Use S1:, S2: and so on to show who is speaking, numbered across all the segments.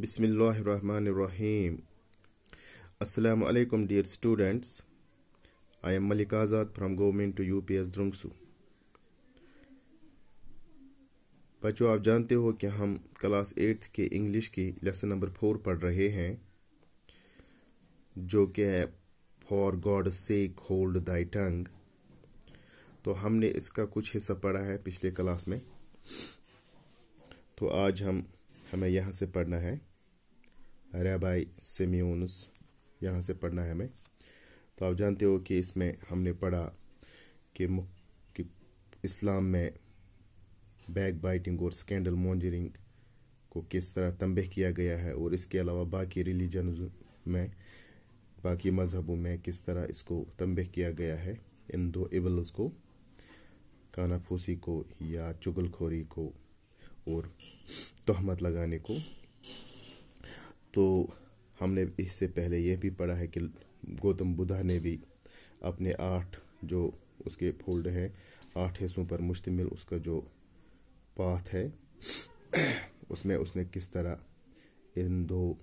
S1: बिसमीम् अलकुम dear students I am Malik Azad from government U P S द्रुमसू बच्चों, आप जानते हो कि हम क्लास एट्थ के इंग्लिश की लेसन नंबर फोर पढ़ रहे हैं, जो कि है for God sake hold thy tongue तो हमने इसका कुछ हिस्सा पढ़ा है पिछले क्लास में। तो आज हम हमें यहाँ से पढ़ना है। रेबाई सेम्यूनस यहाँ से पढ़ना है हमें। तो आप जानते हो कि इसमें हमने पढ़ा कि, कि इस्लाम में बैक बाइटिंग और स्कैंडल मॉन्जरिंग को किस तरह तंबे किया गया है और इसके अलावा बाकी रिलीजन में बाकी मज़हबों में किस तरह इसको तंबे किया गया है। इन दो इबल्स को कानाफूसी को या चुगलखोरी को और तहमत लगाने को। तो हमने इससे पहले यह भी पढ़ा है कि गौतम बुद्धा ने भी अपने आठ जो उसके फोल्ड हैं, आठ हिस्सों पर मुश्तमिल उसका जो पाथ है, उसमें उसने किस तरह इन दो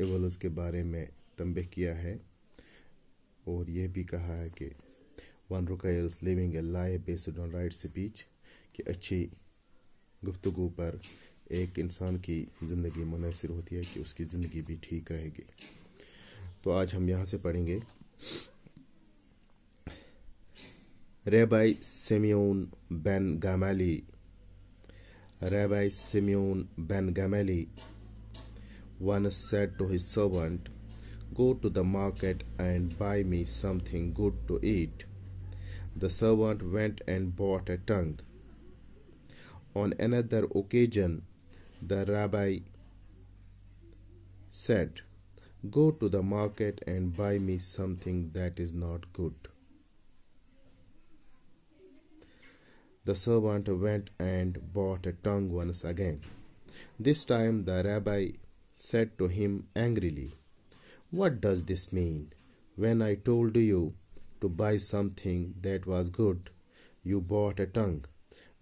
S1: एवल्स के बारे में तंबे किया है। और यह भी कहा है कि, one requires living a life based on right speech कि अच्छी गुफ्तु पर एक इंसान की ज़िंदगी मुनसर होती है कि उसकी ज़िंदगी भी ठीक रहेगी। तो आज हम यहाँ से पढ़ेंगे। Rabbi Simeon ben Gamaliel. Rabbi Simeon ben Gamaliel one said to his servant go to the market and buy me something good to eat the servant went and bought a tongue On another occasion, the rabbi said, Go to the market and buy me something that is not good. The servant went and bought a tongue once again. This time the rabbi said to him angrily, What does this mean? When I told you to buy something that was good, you bought a tongue.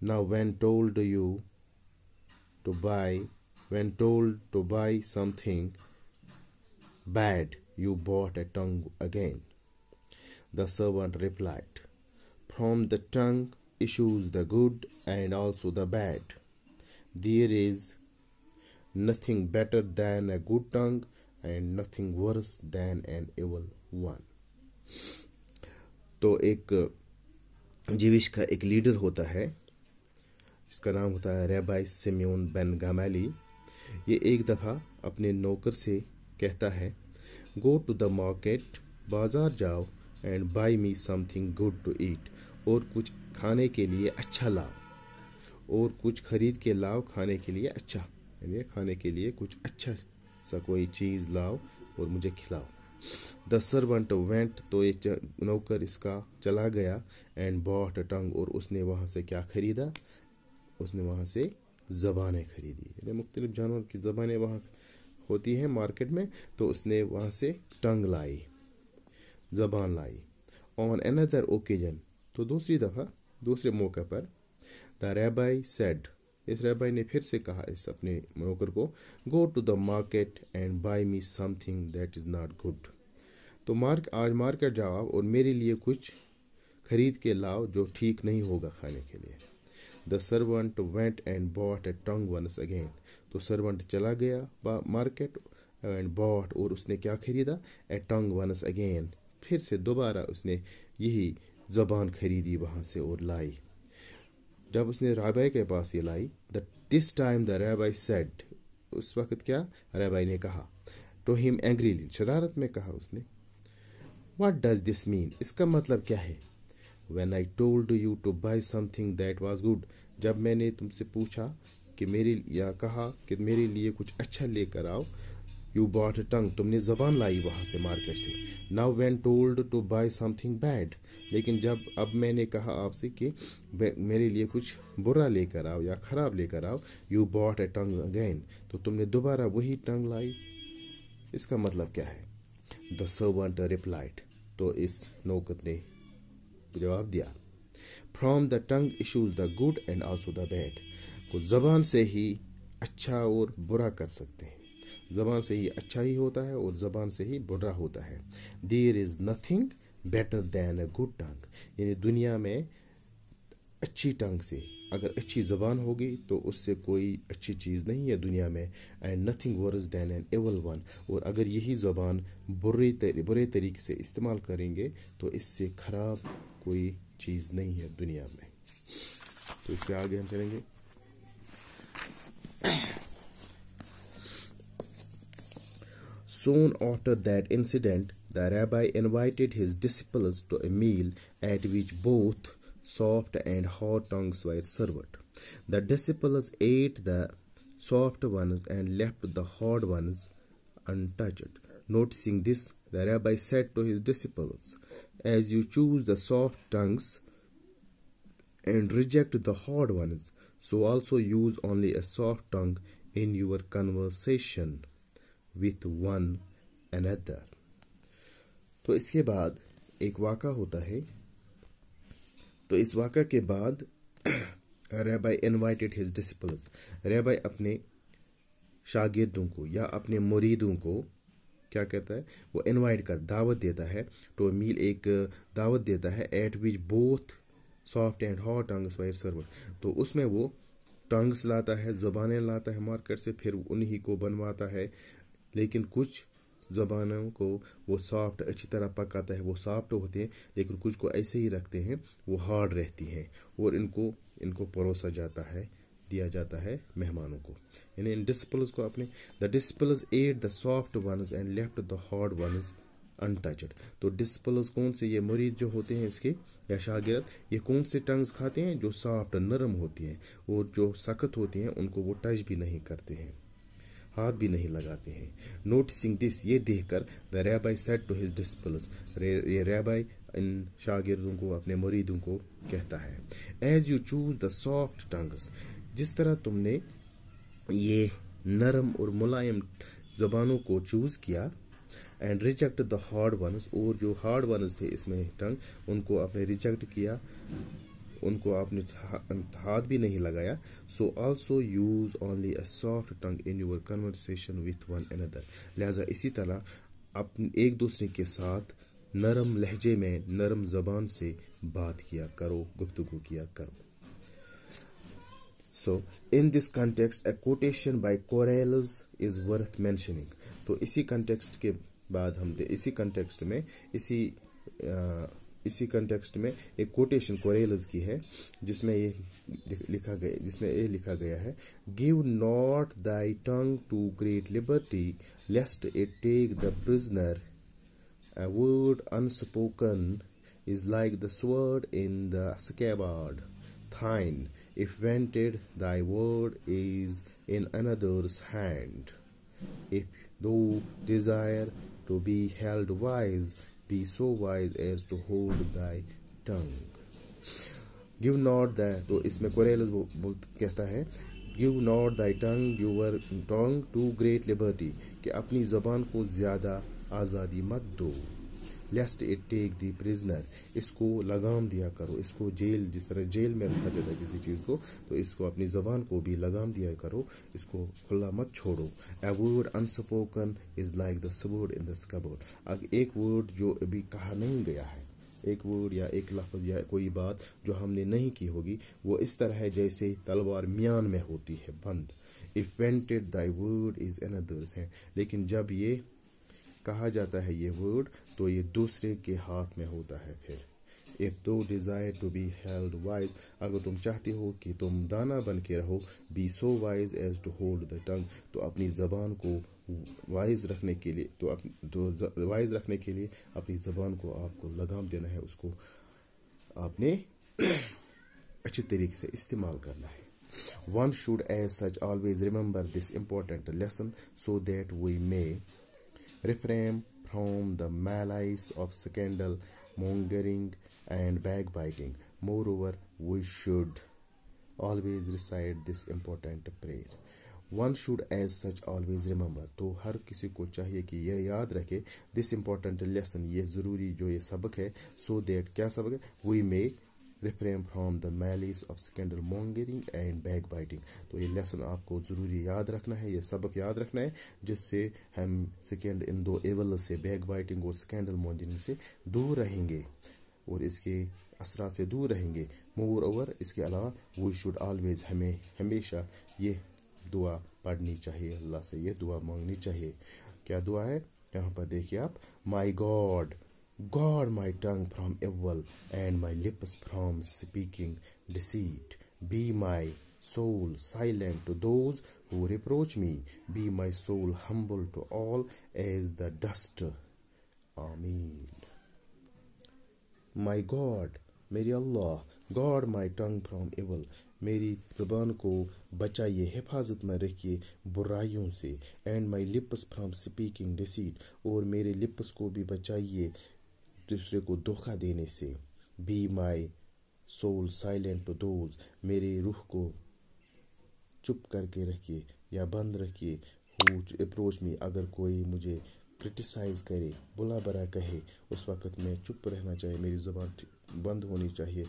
S1: Now, when told you to buy, when told to buy something bad, you bought a tongue again. The servant replied, From the tongue issues the good and also the bad. There is nothing better than a good tongue and nothing worse than an evil one. तो एक जीविश का एक leader होता है जिसका नाम होता है रेबाई सिम्योन बेन गामैली, ये एक दफ़ा अपने नौकर से कहता है गो टू द मार्केट बाज़ार जाओ and buy me something good to eat और कुछ खाने के लिए अच्छा लाओ और कुछ खरीद के लाओ खाने के लिए अच्छा यानी खाने के लिए कुछ अच्छा सा कोई चीज़ लाओ और मुझे खिलाओ. द सर्वेंट वेंट तो एक नौकर इसका चला गया एंड बॉट टंग और उसने वहाँ से क्या खरीदा? उसने वहाँ से ज़बानें खरीदी। यानी मुख्तलिफ़ जानवर की ज़बानें वहाँ होती हैं मार्केट में तो उसने वहाँ से टंग लाई, ज़बान लाई। ऑन अनदर ओकेजन तो दूसरी दफ़ा, दूसरे मौके पर द रेबाई सेड इस रेबाई ने फिर से कहा इस अपने नौकर को go to the market and buy me something that is not good तो मार्क, आज मार्केट जाओ और मेरे लिए कुछ खरीद के लाओ जो ठीक नहीं होगा खाने के लिए। The servant went and bought a tongue once again तो सर्वेंट चला गया मार्केट एंड बॉट और उसने क्या खरीदा? ए टंग वंस अगेन फिर से दोबारा उसने यही ज़बान खरीदी वहाँ से और लाई। जब उसने राबाई के पास ये लाई the this time the Rabbi said उस वक्त क्या? रेबाई ने कहा। टू हिम एंग्रीली शरारत में कहा उसने वट डज दिस मीन इसका मतलब क्या है? When I told you to buy something that was good जब मैंने तुमसे पूछा कि मेरे या कहा कि मेरे लिए कुछ अच्छा लेकर आओ यू बॉट अ टंग तुमने जबान लाई वहाँ से मार्केट से। Now when told to buy something bad लेकिन जब, अब मैंने कहा आपसे कि मेरे लिए कुछ बुरा लेकर आओ या ख़राब लेकर आओ you bought a tongue again तो तुमने दोबारा वही टंग लाई। इसका मतलब क्या है? द सर्वेंट रिप्लाइड तो इस नौकर ने जवाब दिया from the tongue issues the good and also the bad को जबान से ही अच्छा और बुरा कर सकते हैं। ज़बान से ही अच्छा ही होता है और ज़बान से ही बुरा होता है। There is nothing better than a good tongue यानी दुनिया में अच्छी टंग से अगर अच्छी ज़बान होगी तो उससे कोई अच्छी चीज़ नहीं है दुनिया में। And nothing worse than an evil one और अगर यही ज़बान बुरे तरी, बुरे तरीके से इस्तेमाल करेंगे तो इससे ख़राब कोई चीज़ नहीं है दुनिया में। तो इससे आगे हम चलेंगे। Soon after that incident the Rabbi invited his disciples to a meal at which both soft and hot tongues were served the disciples ate the soft ones and left the hot one untouched Noticing this, the rabbi said to his disciples, As you choose the soft tongues and reject the hard ones, so also use only a soft tongue in your conversation with one another. तो इसके बाद एक वाक़ा होता है तो इस वाक़ा के बाद Rabbi invited his disciples Rabbi अपने शागिर्दों को या अपने मुरीदों को क्या कहता है? वो इनवाइट कर, दावत देता है। तो मील एक दावत देता है at which both soft and hot tongues were served तो उसमें वो टंग्स लाता है, ज़बानें लाता है मार्केट से, फिर उन्हीं को बनवाता है। लेकिन कुछ ज़बानों को वो सॉफ्ट अच्छी तरह पकाता है, वो सॉफ्ट होते हैं, लेकिन कुछ को ऐसे ही रखते हैं, वो हार्ड रहती हैं और इनको इनको परोसा जाता है। दिया जाता है मेहमानों को। यानी इन डिस्पल्स को अपने the disciples ate the soft ones and left the hard ones untouched तो डिस्पल्स कौन से ये मरीज़ जो होते हैं इसके, या शागिरत, ये कौन से टंग्स खाते हैं जो सॉफ्ट नरम होती हैं? और जो सख्त होती हैं, उनको वो टच भी नहीं करते हैं, हाथ भी नहीं लगाते हैं। नोटिसिंग दिस ये देखकर the Rabbi said to his disciples ये रेबाई इन शागिर्दों को, अपने मुरीदों को कहता है as you choose the soft tongues जिस तरह तुमने ये नरम और मुलायम जबानों को चूज़ किया and reject the hard ones और जो हार्ड वंस थे इसमें टंग, उनको आपने रिजेक्ट किया, उनको आपने हाथ भी नहीं लगाया so also use only a soft tongue in your conversation with one another लिहाजा इसी तरह अपने एक दूसरे के साथ नरम लहजे में, नरम जबान से बात किया करो, गुफ्तगु किया करो। So in this context a quotation by Corrales is worth mentioning. तो इसी कंटेक्स्ट के बाद हम इसी कंटेक्स्ट में इसी आ, इसी कंटेक्स्ट में एक कोटेशन कोरेलस की है जिसमें ये लिखा गया जिसमें ये लिखा गया है give not thy tongue too great liberty lest it take the prisoner A word unspoken is like the sword in the scabbard. Thine, if vented, thy word is in another's hand. If thou desire to be held wise, be so wise as to hold thy tongue. Give not the तो इसमें कोरेलस कहता है give not thy tongue your tongue too great liberty कि अपनी जबान को ज़्यादा आज़ादी मत दो lest it take thee prisoner इसको लगाम दिया करो। इसको जेल, जिस तरह जेल में रखा जाता है किसी चीज़ को तो इसको अपनी जबान को भी लगाम दिया करो। इसको खुला मत छोड़ो। A word unspoken is like the sword in the scabbard अब एक वर्ड जो अभी कहा नहीं गया है, एक वर्ड या एक लफ्ज़ या कोई बात जो हमने नहीं की होगी, वो इस तरह है जैसे तलवार म्यान में होती है, बंद। If vented thy word is another's है लेकिन जब ये कहा जाता है ये वर्ड तो ये दूसरे के हाथ में होता है फिर। If thou desire to be held wise अगर तुम चाहते हो कि तुम दाना बन के रहो be so wise as to hold the tongue तो अपनी जबान को वाइज रखने के लिए तो, तो वाइज रखने के लिए अपनी जबान को आपको लगाम देना है उसको आपने अच्छे तरीके से इस्तेमाल करना है। One should as such always remember this important lesson so that we may refrain from the malice of scandal mongering and backbiting. Moreover, we should always recite this important prayer. One should as such always remember तो हर किसी को चाहिए कि यह याद रखे this important lesson ये ज़रूरी जो ये सबक है सो so देट क्या सबक है we may refrain from the malice of scandal mongering and backbiting तो ये लेसन आपको ज़रूरी याद रखना है, ये सबक याद रखना है, जिससे हम सेकेंड इन दो एवल से बैक बाइटिंग और स्कैंडल मॉन्गरिंग से दूर रहेंगे और इसके असरा से दूर रहेंगे। मोर ओवर इसके अलावा वी शुड ऑलवेज हमें, हमेशा ये दुआ पढ़नी चाहिए, अल्लाह से ये दुआ मांगनी चाहिए। क्या दुआ है? यहाँ पर देखिए आप my God God my tongue from evil and my lips from speaking deceit. Be my soul silent to those who reproach me. Be my soul humble to all as the dust. Amen. My God, मेरी अल्लाह God my tongue from एवल मेरी जबान को बचाइए हिफाजत में रखिए बुराइयों से and my lips from speaking deceit और मेरे लिप्स को भी बचाइए दूसरे को धोखा देने से be my soul silent to those मेरे रूह को चुप करके रखिए या बंद रखिए। अप्रोच मी अगर कोई मुझे क्रिटिसाइज करे, बुला बरा कहे, उस वक्त में चुप रहना चाहिए मेरी ज़ुबान बंद होनी चाहिए।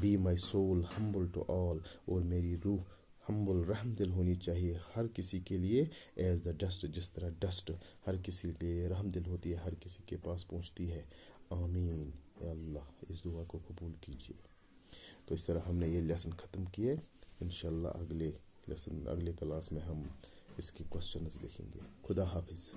S1: Be my soul humble to all और मेरी रूह हम्बल रहम दिल होनी चाहिए। हर किसी के लिए एज द डस्ट जिस तरह डस्ट हर किसी के लिए रहम दिल होती है, हर किसी के पास पहुँचती है। आमीन अल्लाह इस दुआ को कबूल कीजिए। तो इस तरह हमने ये लेसन ख़त्म किए। इन अगले लेसन अगले क्लास में हम इसकी क्वेश्चन देखेंगे। खुदा हाफिज़।